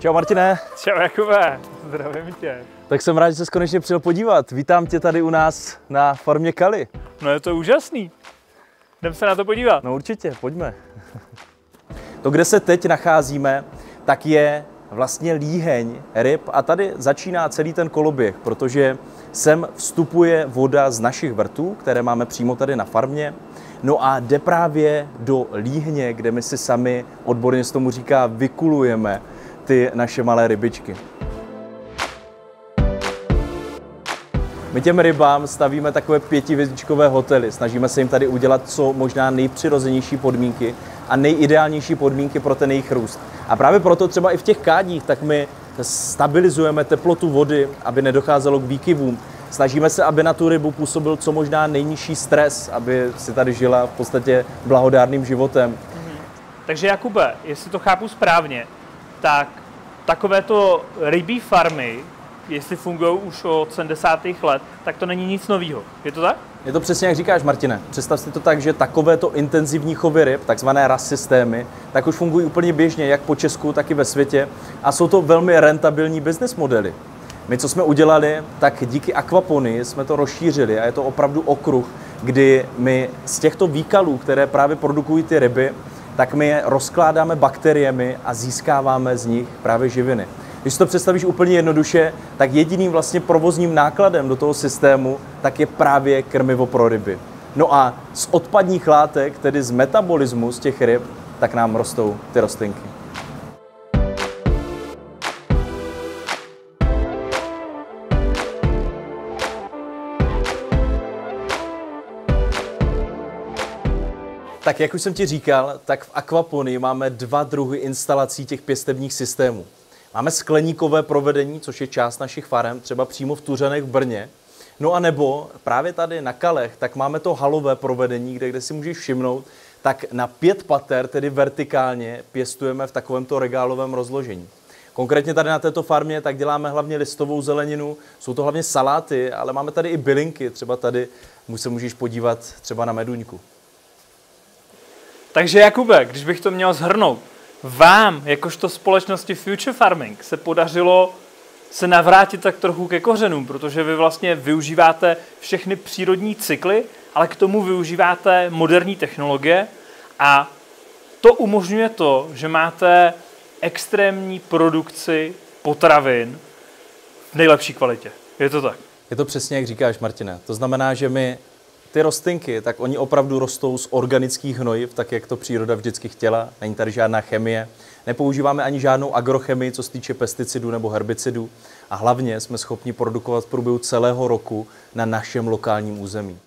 Čau Martine. Čau Jakube, zdravím tě. Tak jsem rád, že jsi konečně přijel podívat. Vítám tě tady u nás na farmě Kali. No je to úžasný. Jdem se na to podívat. No určitě, pojďme. To, kde se teď nacházíme, tak je vlastně líheň ryb a tady začíná celý ten koloběh, protože sem vstupuje voda z našich vrtů, které máme přímo tady na farmě. No a jde právě do líhně, kde my si sami, odborně se tomu říká, vykulujeme ty naše malé rybičky. My těm rybám stavíme takové pětivězdičkové hotely. Snažíme se jim tady udělat co možná nejpřirozenější podmínky a nejideálnější podmínky pro ten jejich růst. A právě proto třeba i v těch kádích, tak my stabilizujeme teplotu vody, aby nedocházelo k výkyvům. Snažíme se, aby na tu rybu působil co možná nejnižší stres, aby si tady žila v podstatě blahodárným životem. Takže Jakube, jestli to chápu správně, tak takovéto rybí farmy, jestli fungují už od 70. let, tak to není nic nového. Je to tak? Je to přesně jak říkáš, Martine. Představ si to tak, že takovéto intenzivní chovy ryb, takzvané RAS systémy, tak už fungují úplně běžně, jak po Česku, tak i ve světě. A jsou to velmi rentabilní business modely. My, co jsme udělali, tak díky akvaponii jsme to rozšířili a je to opravdu okruh, kdy my z těchto výkalů, které právě produkují ty ryby, tak my je rozkládáme bakteriemi a získáváme z nich právě živiny. Když si to představíš úplně jednoduše, tak jediným vlastně provozním nákladem do toho systému tak je právě krmivo pro ryby. No a z odpadních látek, tedy z metabolismu z těch ryb, tak nám rostou ty rostlinky. Tak jak už jsem ti říkal, tak v akvaponii máme dva druhy instalací těch pěstebních systémů. Máme skleníkové provedení, což je část našich farem, třeba přímo v Tuřanech v Brně. No a nebo právě tady na Kalech, tak máme to halové provedení, kde, kde si můžeš všimnout, tak na pět pater, tedy vertikálně, pěstujeme v takovémto regálovém rozložení. Konkrétně tady na této farmě tak děláme hlavně listovou zeleninu, jsou to hlavně saláty, ale máme tady i bylinky, třeba tady se můžeš podívat třeba na meduňku. Takže Jakube, když bych to měl zhrnout, vám, jakožto společnosti Future Farming, se podařilo se navrátit tak trochu ke kořenům, protože vy vlastně využíváte všechny přírodní cykly, ale k tomu využíváte moderní technologie a to umožňuje to, že máte extrémní produkci potravin v nejlepší kvalitě. Je to tak? Je to přesně, jak říkáš, Martine. To znamená, že my ty rostlinky, tak oni opravdu rostou z organických hnojiv, tak jak to příroda vždycky chtěla. Není tady žádná chemie. Nepoužíváme ani žádnou agrochemii, co se týče pesticidů nebo herbicidů. A hlavně jsme schopni produkovat v průběhu celého roku na našem lokálním území.